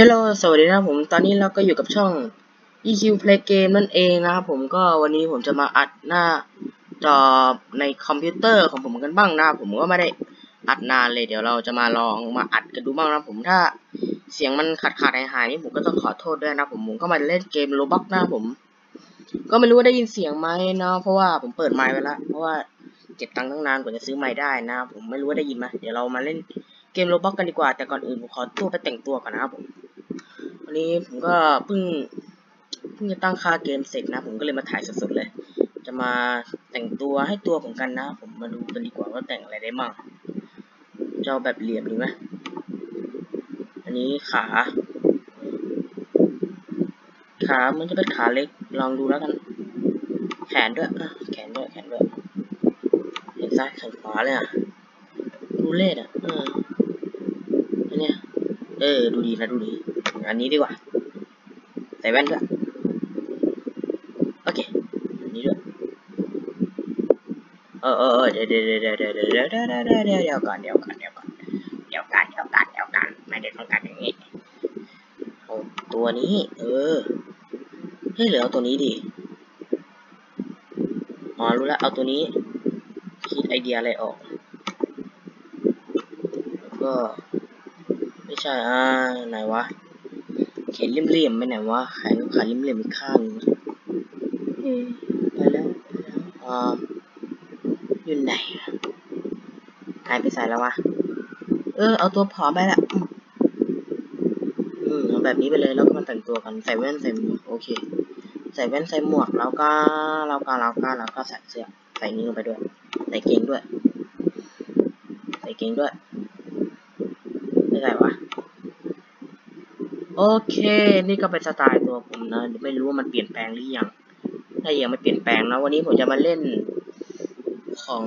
ฮัลโหลสวัสดีนะครับผม ตอนนี้เราก็อยู่กับช่อง EQ Play Game นั่นเองนะครับผมก็วันนี้ผมจะมาอัดหน้าจอในคอมพิวเตอร์ของผมกันบ้างนะผมก็ไม่ได้อัดนานเลยเดี๋ยวเราจะมาลองมาอัดกันดูบ้างนะผมถ้าเสียงมันขาดขาดหายหายนี่ผมก็ต้องขอโทษด้วยนะผมผมก็มาเล่นเกม Roblox นะผม ก็ไม่รู้ว่าได้ยินเสียงไหมเนาะเพราะว่าผมเปิดไมค์ไว้แล้วเพราะว่าเก็บตังค์ตั้งนานกว่าจะซื้อไมค์ได้นะ ผมไม่รู้ว่าได้ยินไหมเดี๋ยวเรามาเล่นเกมโรบ็อกกันดีกว่าแต่ก่อนอื่นผมขอตัวไปแต่งตัวก่อนนะครับผม วันนี้ผมก็เพิ่งเพิ่งจะตั้งค่าเกมเสร็จนะ ผมก็เลยมาถ่ายสดๆเลย จะมาแต่งตัวให้ตัวผมกันนะ ผมมาดูกันดีกว่าว่าแต่งอะไรได้มั่งจะเอาแบบเหลี่ยมดีไหมอันนี้ขา ขามันจะเป็นขาเล็ก ลองดูแล้วกัน แขนด้วยอะแขนด้วยแขนด้วยแขนซ้ายแขนขวาเลยอะดูเล่อะเอออันเนี้ย เออ ดูดีนะดูดี อันนี้ดีกว่า ใส่แว่นด้วย โอเค อันนี้ด้วย เออเออเดี๋ยวเดี๋ยวเดี๋ยวเดี๋ยวเดี๋ยวเดี๋ยวเดี๋ยวเดี๋ยวเดี๋ยวเดี๋ยวก่อนเดี๋ยวก่อนเดี๋ยวก่อนเดี๋ยวกันเดี๋ยวกันเดี๋ยวกันไม่ได้ต้องการอย่างนี้เอาตัวนี้ เออ เฮ้ยเหลือเอาตัวนี้ดิ อ๋อ รู้แล้ว เอาตัวนี้ คิดไอเดียอะไรออกแล้วก็ ไม่ใช่อ่าไหนวะเขียนเลี่ยมๆไปไหนวะขายขายเลี่ยมๆอีกข้างนึงไปแล้วไปแล้วอ่าอยู่ไหนหายไปใส่แล้ววะเออเอาตัวผอมไปละอืมอืมเอาแบบนี้ไปเลยแล้วก็มาแต่งตัวกันใส่แว่นใส่หมวกโอเค ใส่แว่นใส่หมวกแล้วก็แล้วก็แล้วก็แล้วก็ใส่เสื้อใส่นี้ลงไปด้วยใส่เกงด้วยใส่เกงด้วย ไม่ใส่วะ โอเค นี่ก็เป็นสไตล์ตัวผมนะ ไม่รู้ว่ามันเปลี่ยนแปลงหรือยัง ถ้ายังไม่เปลี่ยนแปลงนะวันนี้ผมจะมาเล่นของ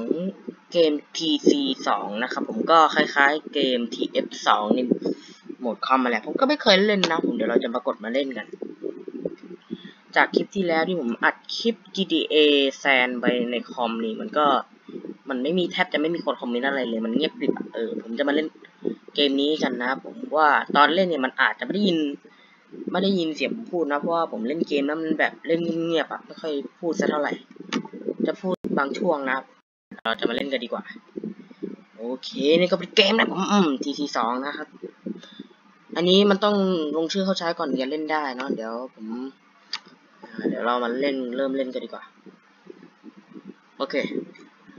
เกม TC 2 นะครับ ผมก็คล้ายๆ เกม TF 2นี่โหมดคอมมาแหละ ผมก็ไม่เคยเล่นนะ ผมเดี๋ยวเราจะมากดมาเล่นกัน จากคลิปที่แล้วที่ผมอัดคลิป GTA แซนไปในคอมนี่มันก็ มันไม่มีแทบจะไม่มีคนคอมเมนต์อะไรเลยมันเงียบกริบเออผมจะมาเล่นเกมนี้กันนะ ผมว่าตอนเล่นเนี่ยมันอาจจะไม่ได้ยิน ไม่ได้ยินเสียงพูดนะเพราะว่าผมเล่นเกมแล้วมันแบบเล่นเงียบๆอะไม่ค่อยพูดสักเท่าไหร่ จะพูดบางช่วงนะครับ เราจะมาเล่นกันดีกว่า โอเคนี่ก็เป็นเกมนะผมอืม TT สองนะครับ อันนี้มันต้องลงชื่อเข้าใช้ก่อนถึงจะเล่นได้เนาะเดี๋ยวผมเดี๋ยวเรามาเล่นเริ่มเล่นกันดีกว่า โอเค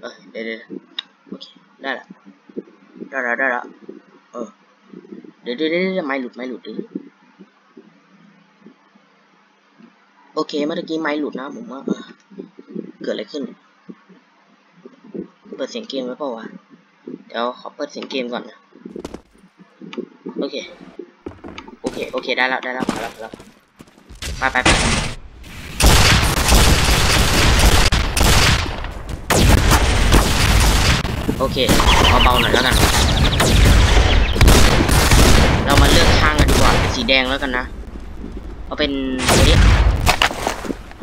เออเดี๋ยวเดี๋ยวโอเคได้ละได้ละได้ละเออเดี๋ยวเดี๋ยวเดี๋ยวไม่หลุดไม่หลุดดิโอเคเมื่อกี้ไม่หลุดนะผมว่าเกิดอะไรขึ้น เปิดเสียงเกมไว้เปล่าวะเดี๋ยวขอเปิดเสียงเกมก่อนนะโอเคโอเคโอเคได้แล้วได้แล้วพอแล้วพอแล้วไปไปไป โอเคเบาๆหน่อยแล้วกัน เรามาเลือกข้างกันดีกว่า สีแดงแล้วกันนะ เอาเป็นตัวนี้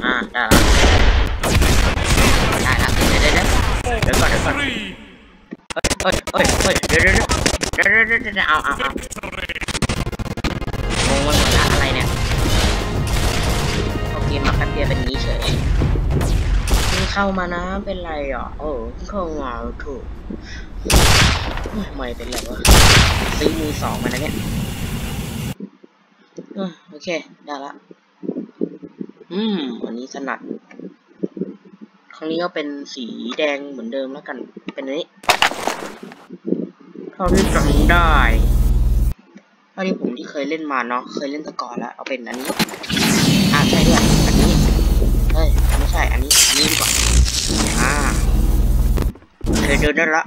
อ่าได้แล้วได้แล้วเดี๋ยวเดี๋ยวเดี๋ยวเดี๋ยวก่อนเดี๋ยวก่อนเฮ้ยเฮ้ยเฮ้ยเฮ้ยเดี๋ยวเดี๋ยวเดี๋ยวเดี๋ยวเดี๋ยวเดี๋ยวเอาเอาเอา เข้ามานะ เป็นไรอะเออเพิ่งเข้ามาถูกไม่เป็นไรวะซื้อมือสองมานะเนี่ยโอเค ได้ละ อืม วันนี้ถนัด ครั้งนี้ก็เป็นสีแดงเหมือนเดิมแล้วกัน เป็นอันนี้ เท่าที่จำได้เท่าที่ผมที่เคยเล่นมาเนาะ เคยเล่นตะกอนแล้ว เอาเป็นอันนี้ อ่าใช่ด้วย ช่อันนี้อันนี้ดีกว่าอ่าเคยเดินได้ละ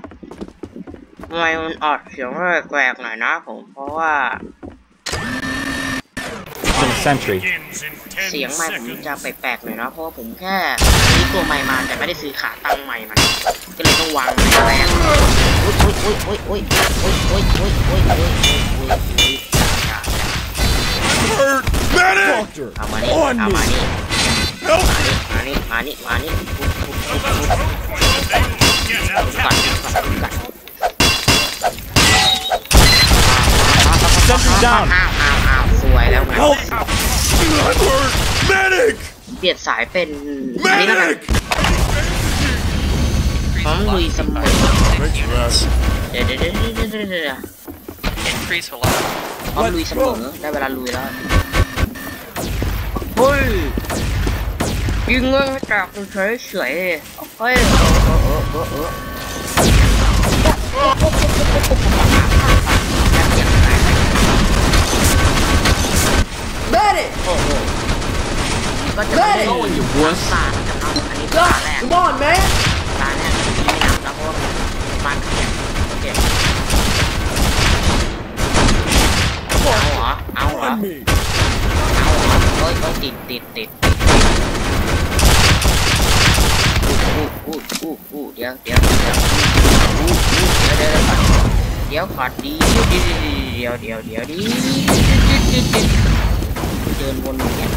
ทำไมมันออดเสียงแปลกๆหน่อยนะผมเพราะว่า Sentry. เสียงไมค์ผมจะแปลกๆหน่อยนะเพราะว่าผมแค่ซื้อตัวไมค์มาแต่ไม่ได้ซื้อขาตั้งไมค์มาก็เลยต้องวางไมค์แรงอุ้ยอุ้ยอุ้ยอุ้ยอุ้ยอุ้ยอุ้ยอุ้ยอุ้ยอุ้ยอุ้ยอุ้ย Doctor! เอามานี่เอามานี่ มานี่มานี่มานี่ปุ๊บปุ๊บปุ๊บปุ๊บก่อนก่อนก่อน Sentry down! อ้าวอ้าวอ้าวไว้แล้วไง Help! I'm hurt! Medic! เปลี่ยนสายเป็นอันนี้แล้วกัน Medic! พร้อมลุยเสมอ Thanks for that. เดี๋ยวเดี๋ยวเดี๋ยวเดี๋ยวเดี๋ยวเดี๋ยว Increase velocity. พร้อมลุยเสมอได้เวลาลุยแล้วเฮ้ย ยิงเงินให้จากเฉยเฉยๆเฮ้ยเออเออเออเออ Medic! โอ้โหก็จะไม่ได้เฮ้ยอยู่บนตาแล้วกันเนาะอันนี้ตา God, แรก come on, man! ตาเนี่ยไม่นับแล้วเพราะว่ามันเขียนโอเคเอาเหรอเอาเหรอ On me! เอาเหรอเฮ้ยเฮ้ยติดติดติด อู้อู้อู้อู้เดี๋ยวเดี๋ยวเดี๋ยวอู้อู้เดี๋ยวเดี๋ยวเดี๋ยวก่อนเดี๋ยวก่อนดีเดี๋ยวเดี๋ยวเดี๋ยวเดี๋ยวดีเดินวนอย่างเงี้ย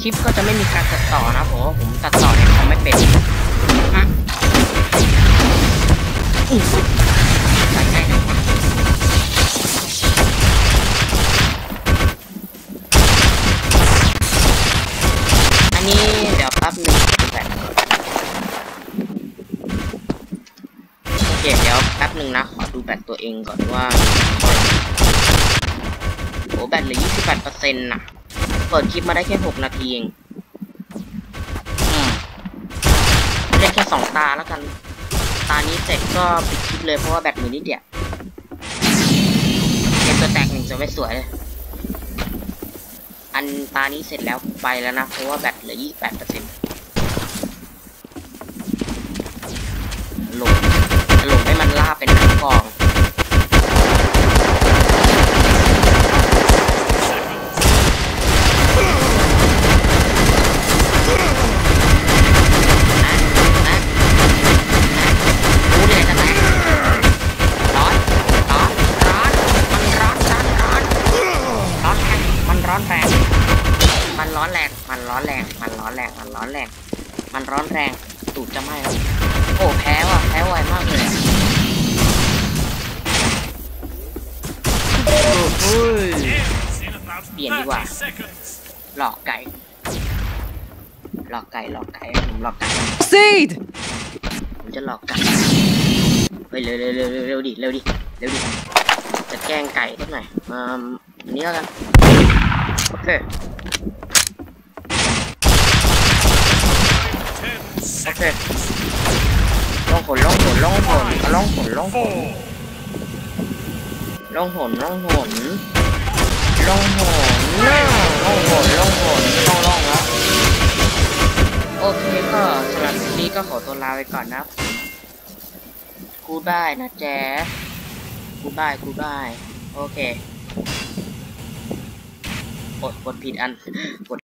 คลิปก็จะไม่มีการตัดต่อนะผมผมตัดต่อเนี่ยเขาไม่เป็นอะอู้ใส่ง่ายจัง ตตัวเองก่อนว่าโอแบตเหลือ28เปอร์เซ็นต์นะเปิดคลิปมาได้แค่ 6 นาทีเองอืมเล่นแค่สองตาแล้วกัน ตานี้เสร็จก็ปิดคลิปเลยเพราะว่าแบตมีนิดเดียวเป็นตัวแตกหนึ่งจะไม่สวยเลยอันตานี้เสร็จแล้วไปแล้วนะเพราะว่าแบตเหลือ 28เปอร์เซ็นต์ลงลงให้มันลาบเป็นนังกอง นะนะรู้เลยจะแตกร้อน ร้อน ร้อน มันร้อนร้อนร้อน ร้อนแรงมันร้อนแรง มันร้อนแรง มันร้อนแรง มันร้อนแรง มันร้อนแรง มันร้อนแรง ตูดจะไหม้แล้วโอ้แพ้ว่ะ แพ้ไวมากเลยอะโอ้โหเปลี่ยนดีกว่า หลอกไก่ หลอกไก่ หลอกไก่ผมหลอกไก่ Seed! ผมจะหลอกไก่เฮ้ยเร็วเร็วเร็วเร็วเร็วดิ เร็วดิ เร็วดิ จะแกล้งไก่สักหน่อย มาอันนี้แล้วกัน โอเคโอเคล่องหนล่องหนล่องหนเอาล่องหนล่องหนล่องหอนล่องหนน่าล่องหอนไม่ต้องล่องแล้วโอเคก็สำหรับคลิปนี้ก็ขอตัวลาไปก่อนนะกูบายนะแจ๊กูบายกูบายโอเค กดกดผิดอันกด